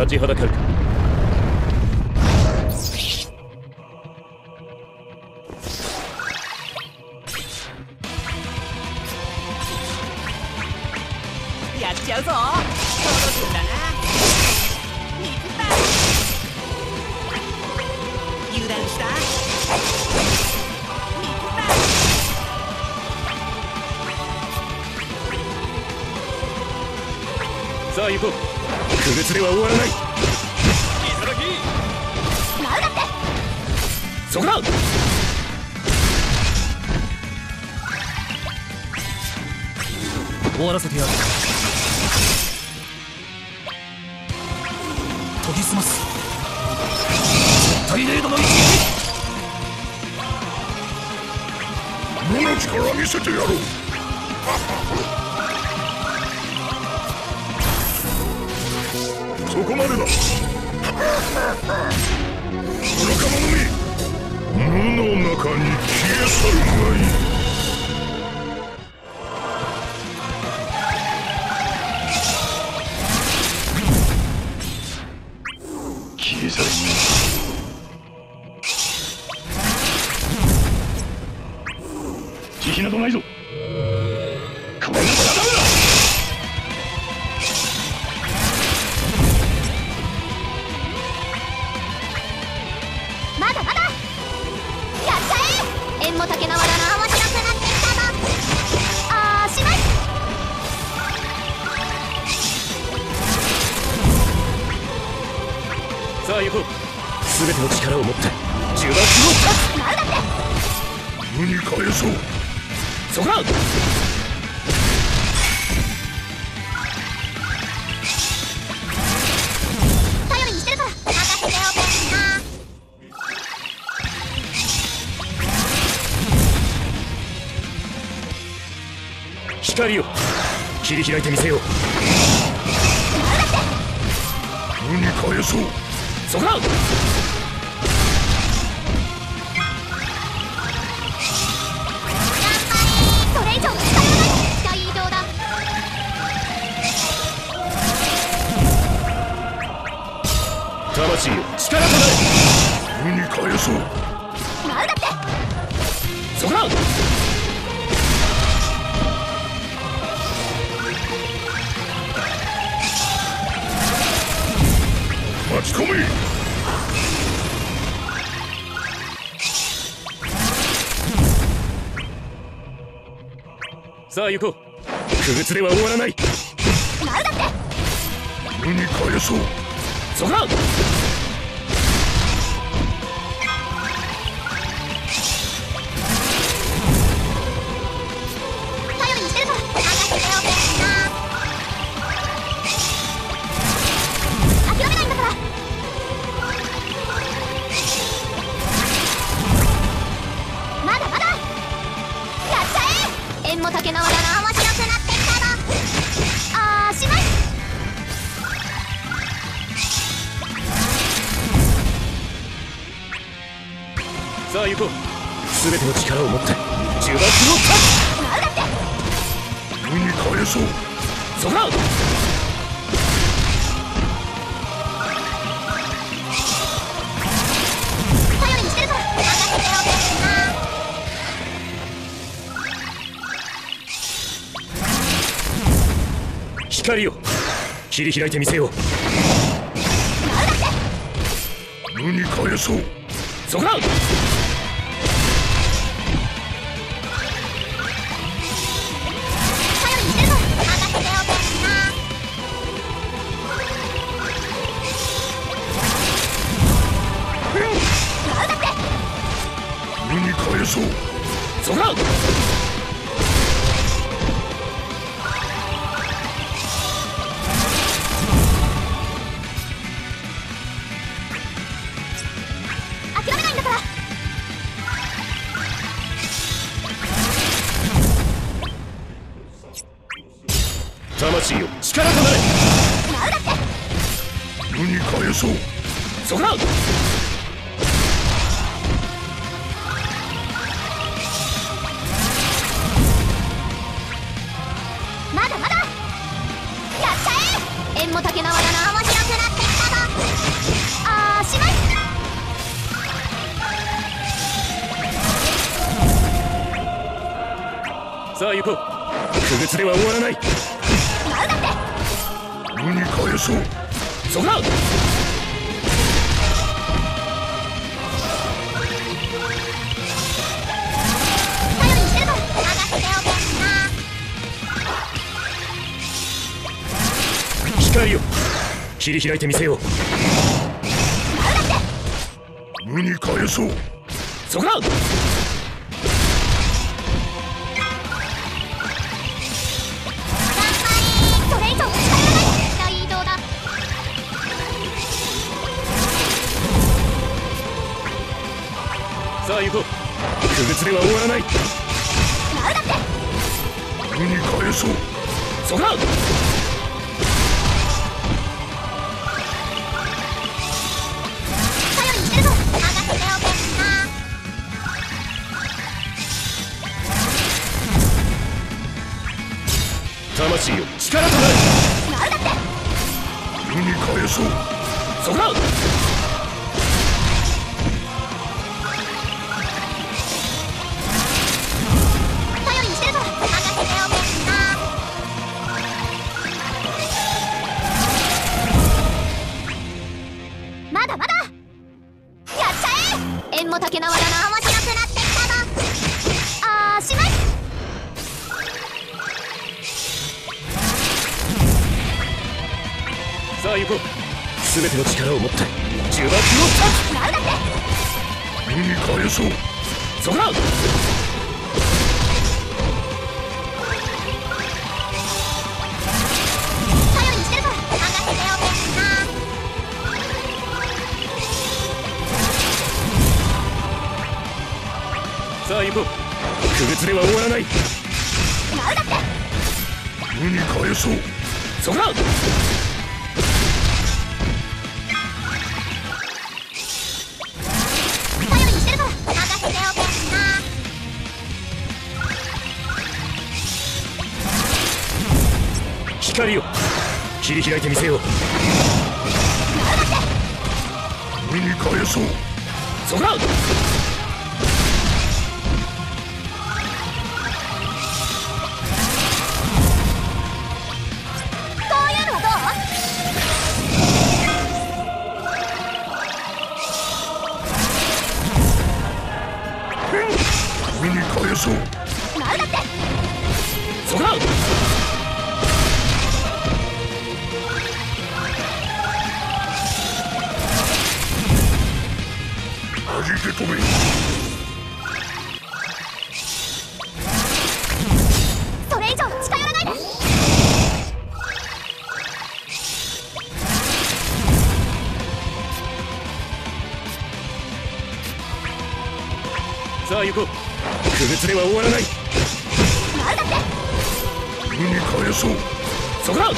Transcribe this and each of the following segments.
立ちはだかるか？やっちゃうぞ。届くんだな。肉だ油断した。肉ださあ行こう不滅では終わらない。なんだってそこだ。終わらせてやる。研ぎ澄ます。絶対レードの一撃無の力見せてやろうそこまでだ。愚か者め無の中に消え去るがいい。も竹縄だな面白くなってきたぞあーしまい。さあ行こう。全ての力を持って。呪縛をなんだって。無に返そう。そこだ光を。切り開いてみせよう。無に返そうそこだそれ以上力はなに返そうなんだって。そこだち込め。さあ行こう。不滅では終わらない。なんだって。無に返そう。そこだ全ての力を持って呪縛をなんだって。無に返そう。そこら光を切り開いてみせよ。う無に返そうそこだそこだまだまだ。やっちゃえ。縁も竹縄だな面白くなってきたぞ。あーしまい。さあ行こう。では終わらない。何だって。何よそう。そこだ光よ切り開いてみせよう。無に返そう。そこだ！さあ行では終わらない。なんだって。無に返そう。そこだ魂よ。力となる。なんだって無に返そうそこだまだまだ。やっちゃえ。縁も竹縄全ての力を持って呪縛を断つなんだって無に返そう。そこだ頼りにしてるぞ任せておけなさあ行こう不物では終わらない。無に返そう。そこだ光よ切り開いてみせよう。無に返そう。そこだ！こういうのはどう？無に返そうさあ行こう。不物では終わらないなんだ。って無に返そう。そこだ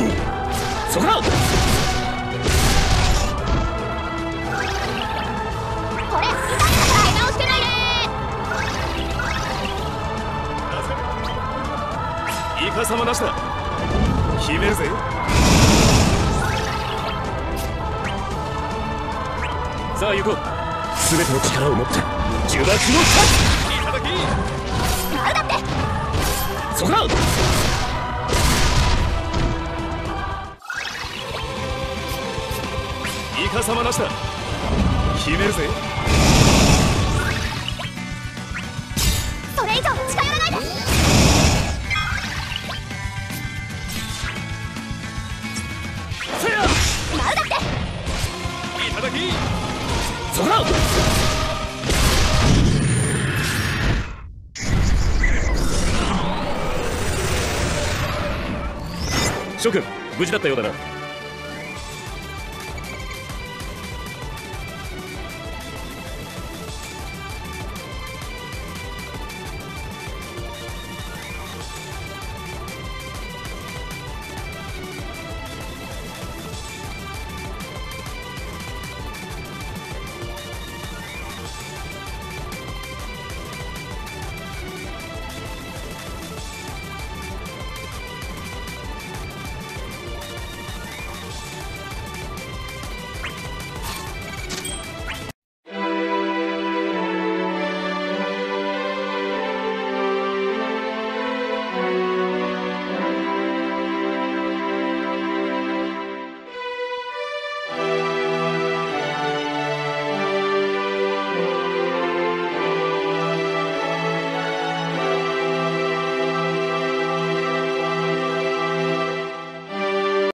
無に返そう。そこだ。これ。痛いから直してまいれイカサマなしだ。決めるぜさあ行こう。全ての力を持って。呪縛のタッなんだってチそこだなしだ。決めるぜ。それ以上近寄らないで。せや。なんだって。いただき。そこだ。諸君無事だったようだな